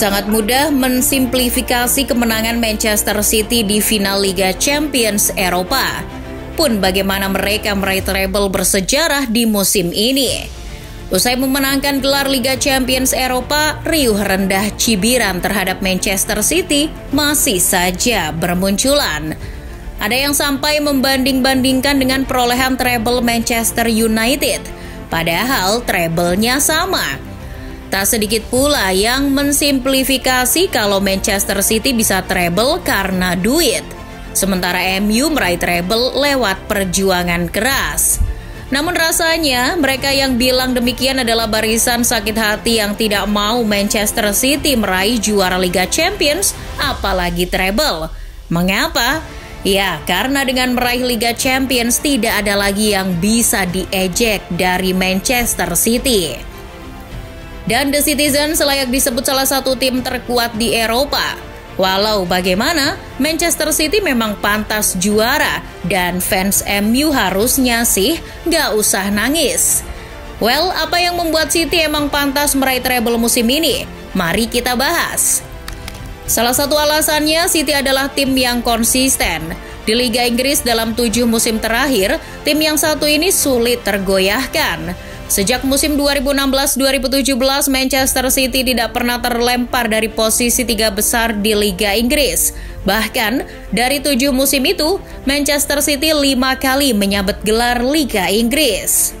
sangat mudah mensimplifikasi kemenangan Manchester City di final Liga Champions Eropa. Pun bagaimana mereka meraih treble bersejarah di musim ini. Usai memenangkan gelar Liga Champions Eropa, riuh rendah cibiran terhadap Manchester City masih saja bermunculan. Ada yang sampai membanding-bandingkan dengan perolehan treble Manchester United, padahal treble-nya sama. Tak sedikit pula yang mensimplifikasi kalau Manchester City bisa treble karena duit, sementara MU meraih treble lewat perjuangan keras. Namun rasanya mereka yang bilang demikian adalah barisan sakit hati yang tidak mau Manchester City meraih juara Liga Champions, apalagi treble. Mengapa? Ya, karena dengan meraih Liga Champions tidak ada lagi yang bisa diejek dari Manchester City. Dan The Citizen selayak disebut salah satu tim terkuat di Eropa. Walau bagaimana, Manchester City memang pantas juara dan fans MU harusnya sih gak usah nangis. Well, apa yang membuat City emang pantas meraih treble musim ini? Mari kita bahas. Salah satu alasannya City adalah tim yang konsisten. Di Liga Inggris dalam tujuh musim terakhir, tim yang satu ini sulit tergoyahkan. Sejak musim 2016-2017, Manchester City tidak pernah terlempar dari posisi tiga besar di Liga Inggris. Bahkan, dari tujuh musim itu, Manchester City lima kali menyabet gelar Liga Inggris.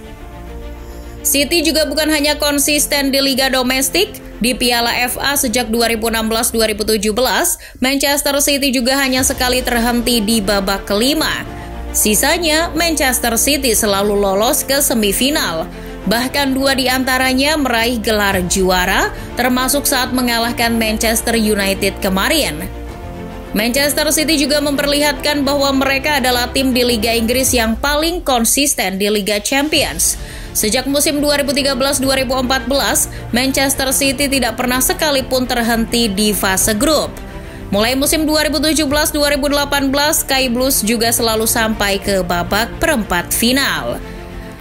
City juga bukan hanya konsisten di Liga Domestik, di Piala FA sejak 2016-2017, Manchester City juga hanya sekali terhenti di babak kelima. Sisanya, Manchester City selalu lolos ke semifinal. Bahkan dua di antaranya meraih gelar juara, termasuk saat mengalahkan Manchester United kemarin. Manchester City juga memperlihatkan bahwa mereka adalah tim di Liga Inggris yang paling konsisten di Liga Champions. Sejak musim 2013-2014, Manchester City tidak pernah sekalipun terhenti di fase grup. Mulai musim 2017-2018, Sky Blues juga selalu sampai ke babak perempat final.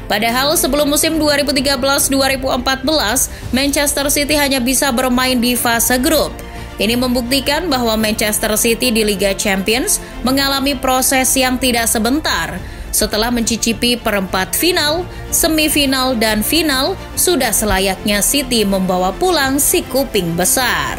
Padahal sebelum musim 2013-2014, Manchester City hanya bisa bermain di fase grup. Ini membuktikan bahwa Manchester City di Liga Champions mengalami proses yang tidak sebentar. Setelah mencicipi perempat final, semifinal, dan final, sudah selayaknya City membawa pulang si kuping besar.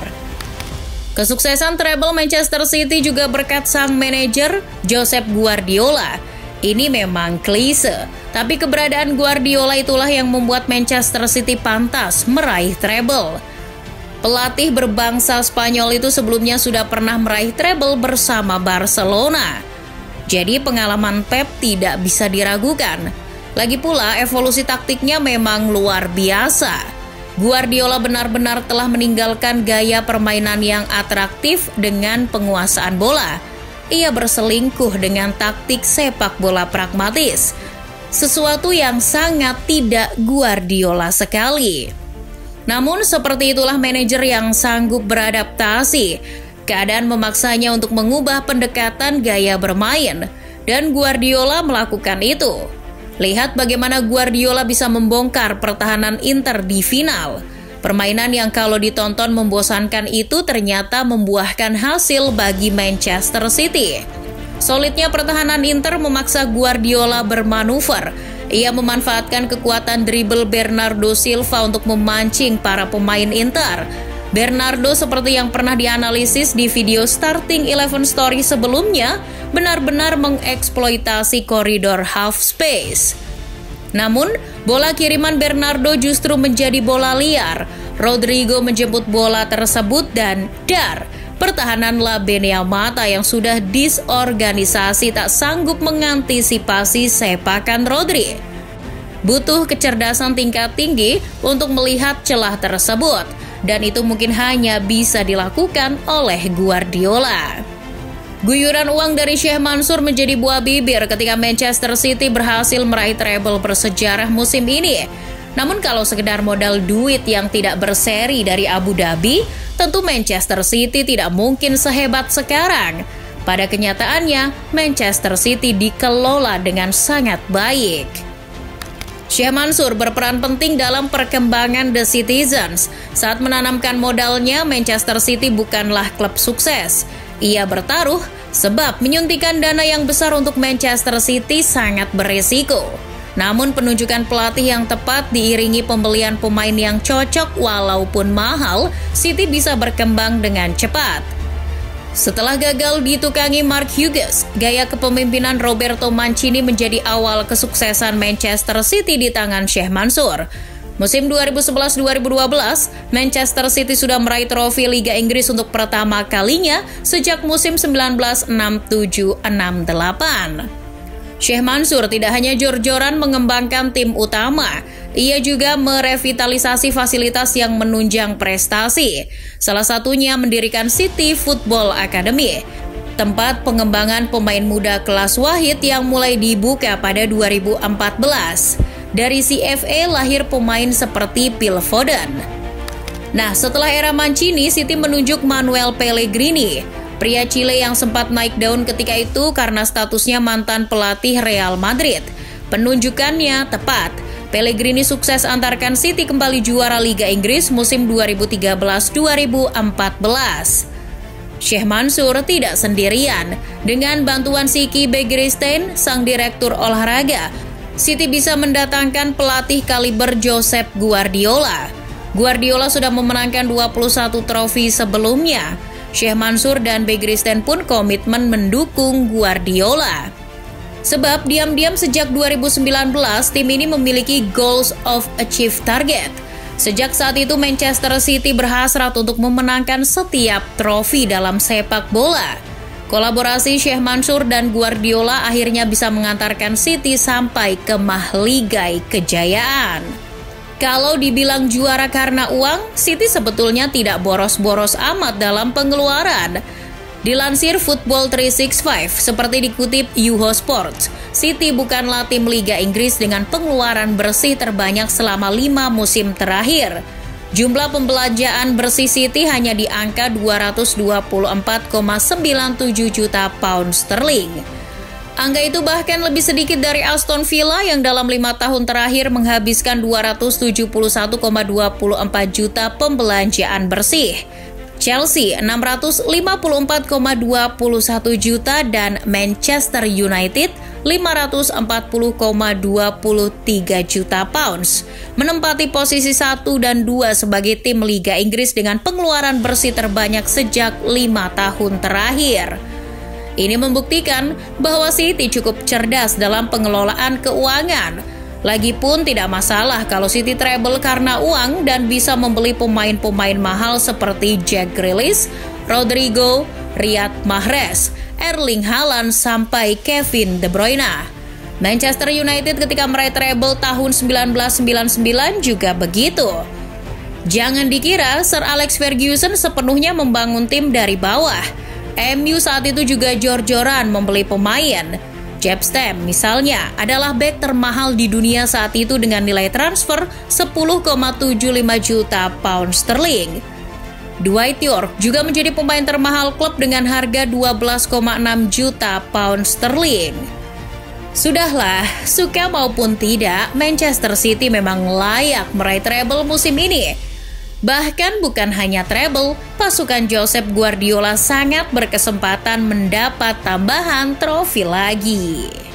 Kesuksesan treble Manchester City juga berkat sang manajer Josep Guardiola. Ini memang klise, tapi keberadaan Guardiola itulah yang membuat Manchester City pantas meraih treble. Pelatih berbangsa Spanyol itu sebelumnya sudah pernah meraih treble bersama Barcelona. Jadi pengalaman Pep tidak bisa diragukan. Lagi pula evolusi taktiknya memang luar biasa. Guardiola benar-benar telah meninggalkan gaya permainan yang atraktif dengan penguasaan bola ia berselingkuh dengan taktik sepak bola pragmatis. Sesuatu yang sangat tidak Guardiola sekali. Namun seperti itulah manajer yang sanggup beradaptasi. Keadaan memaksanya untuk mengubah pendekatan gaya bermain dan Guardiola melakukan itu. Lihat bagaimana Guardiola bisa membongkar pertahanan Inter di final. Permainan yang kalau ditonton membosankan itu ternyata membuahkan hasil bagi Manchester City. Solidnya pertahanan Inter memaksa Guardiola bermanuver. Ia memanfaatkan kekuatan dribble Bernardo Silva untuk memancing para pemain Inter. Bernardo seperti yang pernah dianalisis di video Starting Eleven Story sebelumnya, benar-benar mengeksploitasi koridor half space. Namun, bola kiriman Bernardo justru menjadi bola liar. Rodrigo menjemput bola tersebut dan dar. Pertahanan La Mata yang sudah disorganisasi tak sanggup mengantisipasi sepakan Rodri. Butuh kecerdasan tingkat tinggi untuk melihat celah tersebut, dan itu mungkin hanya bisa dilakukan oleh Guardiola. Guyuran uang dari Syekh Mansur menjadi buah bibir ketika Manchester City berhasil meraih treble bersejarah musim ini. Namun kalau sekedar modal duit yang tidak berseri dari Abu Dhabi, tentu Manchester City tidak mungkin sehebat sekarang. Pada kenyataannya, Manchester City dikelola dengan sangat baik. Syekh Mansur berperan penting dalam perkembangan The Citizens. Saat menanamkan modalnya, Manchester City bukanlah klub sukses. Ia bertaruh sebab menyuntikkan dana yang besar untuk Manchester City sangat berisiko. Namun penunjukan pelatih yang tepat diiringi pembelian pemain yang cocok walaupun mahal, City bisa berkembang dengan cepat. Setelah gagal ditukangi Mark Hughes, gaya kepemimpinan Roberto Mancini menjadi awal kesuksesan Manchester City di tangan Sheikh Mansur. Musim 2011-2012, Manchester City sudah meraih trofi Liga Inggris untuk pertama kalinya sejak musim 1967-68. Syekh Mansur tidak hanya jor-joran mengembangkan tim utama, ia juga merevitalisasi fasilitas yang menunjang prestasi. Salah satunya mendirikan City Football Academy, tempat pengembangan pemain muda kelas wahid yang mulai dibuka pada 2014. Dari CFA lahir pemain seperti Phil Foden. Nah, setelah era Mancini, City menunjuk Manuel Pellegrini Pria Chile yang sempat naik daun ketika itu karena statusnya mantan pelatih Real Madrid. Penunjukannya tepat. Pellegrini sukses antarkan City kembali juara Liga Inggris musim 2013-2014. Syekh Mansur tidak sendirian. Dengan bantuan Siki Begristein, sang direktur olahraga, City bisa mendatangkan pelatih kaliber Josep Guardiola. Guardiola sudah memenangkan 21 trofi sebelumnya. Syekh Mansur dan Begristen pun komitmen mendukung Guardiola. Sebab diam-diam sejak 2019 tim ini memiliki goals of achieve target. Sejak saat itu Manchester City berhasrat untuk memenangkan setiap trofi dalam sepak bola. Kolaborasi Syekh Mansur dan Guardiola akhirnya bisa mengantarkan City sampai ke mahligai kejayaan. Kalau dibilang juara karena uang, City sebetulnya tidak boros-boros amat dalam pengeluaran. Dilansir Football 365, seperti dikutip Yuho Sports, City bukanlah tim Liga Inggris dengan pengeluaran bersih terbanyak selama lima musim terakhir. Jumlah pembelanjaan bersih City hanya di angka 224,97 juta pound sterling. Angka itu bahkan lebih sedikit dari Aston Villa yang dalam lima tahun terakhir menghabiskan 271,24 juta pembelanjaan bersih. Chelsea 654,21 juta dan Manchester United 540,23 juta pounds, menempati posisi 1 dan 2 sebagai tim Liga Inggris dengan pengeluaran bersih terbanyak sejak lima tahun terakhir. Ini membuktikan bahwa City cukup cerdas dalam pengelolaan keuangan. Lagipun tidak masalah kalau City treble karena uang dan bisa membeli pemain-pemain mahal seperti Jack Grealish, Rodrigo, Riyad Mahrez, Erling Haaland sampai Kevin De Bruyne. Manchester United ketika meraih treble tahun 1999 juga begitu. Jangan dikira Sir Alex Ferguson sepenuhnya membangun tim dari bawah. MU saat itu juga jor-joran membeli pemain. Jeb Stam misalnya adalah back termahal di dunia saat itu dengan nilai transfer 10,75 juta pound sterling. Dwight York juga menjadi pemain termahal klub dengan harga 12,6 juta pound sterling. Sudahlah, suka maupun tidak, Manchester City memang layak meraih treble musim ini. Bahkan bukan hanya treble, pasukan Joseph Guardiola sangat berkesempatan mendapat tambahan trofi lagi.